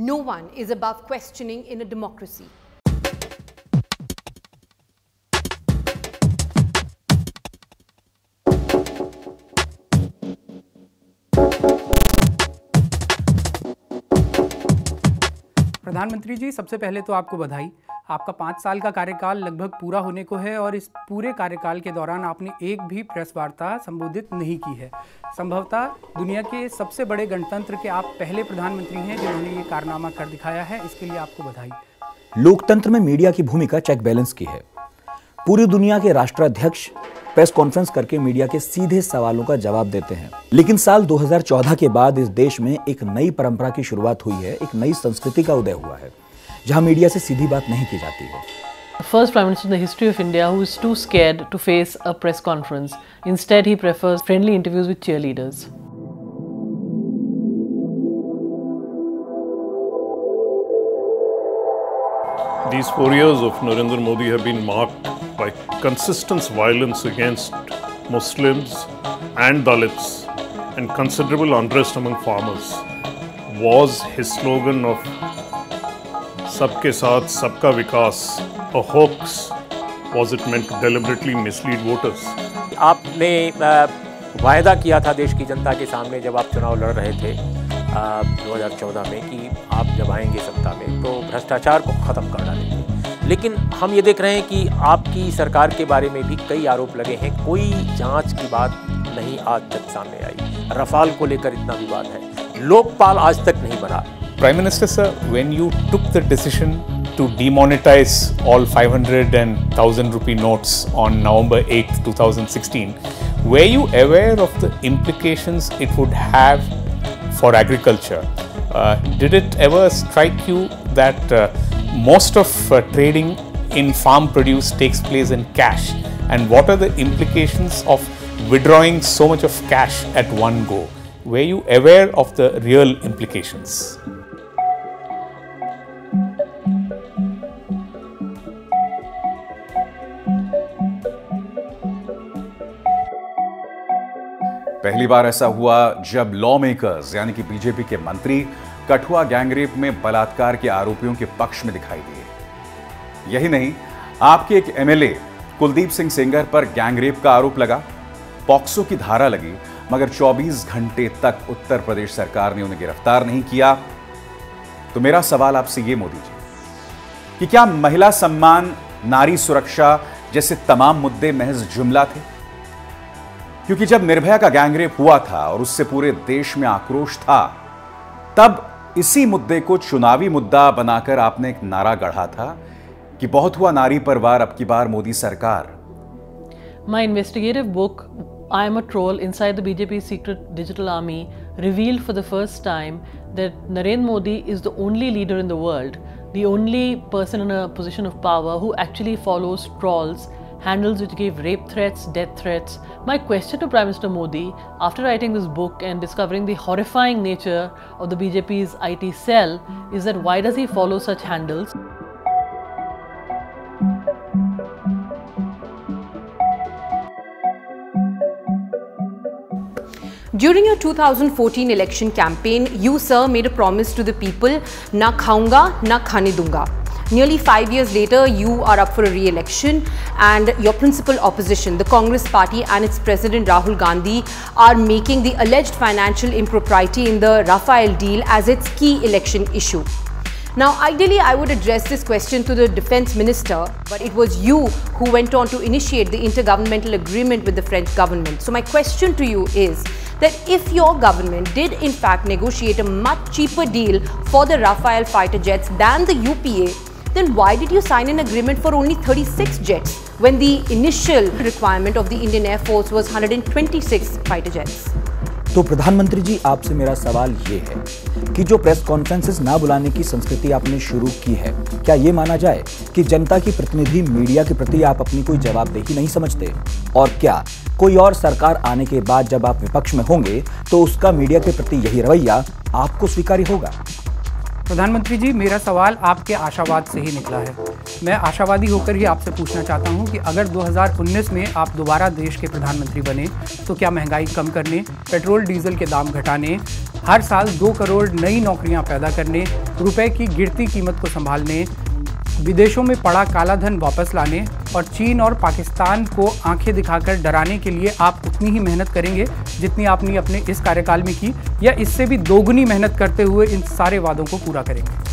No one is above questioning in a democracy. प्रधानमंत्री जी, सबसे पहले तो आपको बधाई। आपका पाँच साल का कार्यकाल लगभग पूरा होने को है और इस पूरे कार्यकाल के दौरान आपने एक भी प्रेस वार्ता संबोधित नहीं की है। संभवतः दुनिया के सबसे बड़े गणतंत्र के आप पहले प्रधानमंत्री हैं जिन्होंने ये कारनामा कर दिखाया है। इसके लिए आपको बधाई। लोकतंत्र में मीडिया की भूमिका चेक बैलेंस की है। पूरी दुनिया के राष्ट्राध्यक्ष प्रेस कॉन्फ्रेंस करके मीडिया के सीधे सवालों का जवाब देते हैं। लेकिन साल 2014 के बाद इस देश में एक नई परंपरा की शुरुआत हुई है एक नई संस्कृति का उदय हुआ है जहाँ मीडिया से सीधी बात नहीं की जाती है। First prime minister in the history of India who is too scared to face a press conference instead he prefers friendly interviews with cheerleaders These four years of Narendra Modi have been marked by consistent violence against Muslims and Dalits and considerable unrest among farmers. Was his slogan of Sabke Saath, Sabka Vikas a hoax? Was it meant to deliberately mislead voters? आपने अ, वायदा किया था देश की जनता के सामने जब आप चुनाव लड़ रहे थे अ, 2014 में कि आप जब आएँगे सत्ता में तो भ्रष्टाचार को ख़त्म कर डालेंगे लेकिन हम ये देख रहे हैं कि आपकी सरकार के बारे में भी कई आरोप लगे हैं। कोई जाँच की बात नहीं आज तक सामने आई। रफाल को लेकर इतना भी बात है। लोकपाल आज तक नहीं बना। Prime minister sir when you took the decision to demonetize all 500 and thousand rupee note on November 8 2016 were you aware of the implication it would have for agriculture did it ever strike you that most of uh, trading in farm produce takes place in cash? And what are the implications of withdrawing so much of cash at one go? Were you aware of the real implications? पहली बार ऐसा हुआ जब law makers यानी कि BJP के मंत्री Kathua gang rape में बलात्कार के आरोपियों के पक्ष में दिखाई दिए। यही नहीं, आपके एक एमएलए कुलदीप सिंह सेंगर पर गैंगरेप का आरोप लगा। पॉक्सो की धारा लगी, मगर 24 घंटे तक उत्तर प्रदेश सरकार ने उन्हें गिरफ़्तार नहीं किया। तो मेरा सवाल आपसे ये, मोदी जी, कि क्या महिला सम्मान, नारी सुरक्षा जैसे तमाम मुद्दे महज जुमला थे? क्योंकि जब निर्भया का गैंगरेप हुआ था और उससे पूरे देश में आक्रोश था, तब इसी मुद्दे को चुनावी मुद्दा बनाकर आपने एक नारा गढ़ा था कि बहुत हुआ नारी पर वार, अब की बार मोदी सरकार। My investigative book I am a troll inside the BJP secret digital army reveal for the first time that Narendra Modi is the only leader in the world the only person in a position of power who actually follows trolls handles which gave rape threats, death threats. My question to Prime Minister Modi, after writing this book and discovering the horrifying nature of the BJP's IT cell, is that why does he follow such handles? During your 2014 election campaign, you, sir, made a promise to the people, na khaunga, na khane dunga. Nearly five years later, you are up for a re-election and your principal opposition, the Congress party and its president Rahul Gandhi are making the alleged financial impropriety in the Rafael deal as its key election issue. Now, ideally, I would address this question to the defense minister, but it was you who went on to initiate the intergovernmental agreement with the French government. So, my question to you is that if your government did in fact negotiate a much cheaper deal for the Rafale fighter jets than the UPA, then why did you sign an agreement for only 36 jets when the initial requirement of the Indian Air Force was 126 fighter jets? तो प्रधानमंत्री जी, आपसे मेरा सवाल ये है कि जो press conferences ना बुलाने की संस्कृति आपने शुरू की है, क्या ये माना जाए कि जनता की प्रतिनिधि मीडिया के प्रति आप अपनी कोई जवाबदेही नहीं समझते और क्या कोई और सरकार आने के बाद जब आप विपक्ष में होंगे तो उसका मीडिया के प्रति यही रवैया आपको स्वीकार्य होगा प्रधानमंत्री जी, मेरा सवाल आपके आशावाद से ही निकला है। मैं आशावादी होकर ही आपसे पूछना चाहता हूँ कि अगर 2019 में आप दोबारा देश के प्रधानमंत्री बने तो क्या महँगाई कम करने, पेट्रोल, डीजल के दाम घटाने, हर साल दो करोड़ नई नौकरियाँ पैदा करने, रुपए की गिरती कीमत को संभालने विदेशों में पड़ा काला धन वापस लाने और चीन और पाकिस्तान को आँखें दिखाकर डराने के लिए आप उतनी ही मेहनत करेंगे जितनी आपने अपने इस कार्यकाल में की, या इससे भी दोगुनी मेहनत करते हुए इन सारे वादों को पूरा करेंगे।